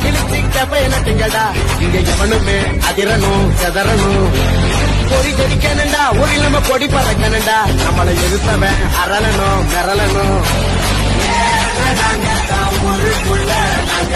கிழிச்சிட்ட பயனட்டுங்கடா இங்க எவனுமே அதிரணும் செதறணும் ஓடி நம்ம கொடி பறக்கணுண்டா நம்மளை எதிர்த்தவன் அரளணும் மிரளணும். நாங்க தான் புள்ள நாங்க